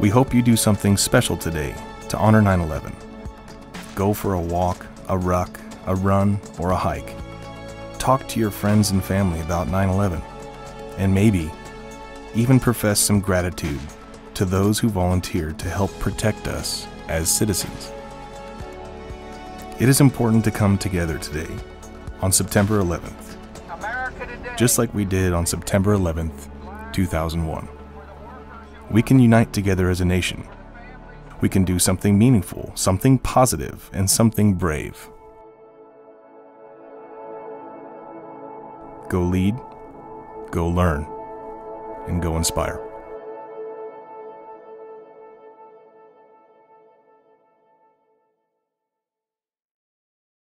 We hope you do something special today to honor 9 11. Go for a walk, a ruck, a run, or a hike. Talk to your friends and family about 9 11. And maybe even profess some gratitude to those who volunteered to help protect us as citizens. It is important to come together today on September 11th, just like we did on September 11th, 2001. We can unite together as a nation. We can do something meaningful, something positive, and something brave. Go lead, go learn, and go inspire.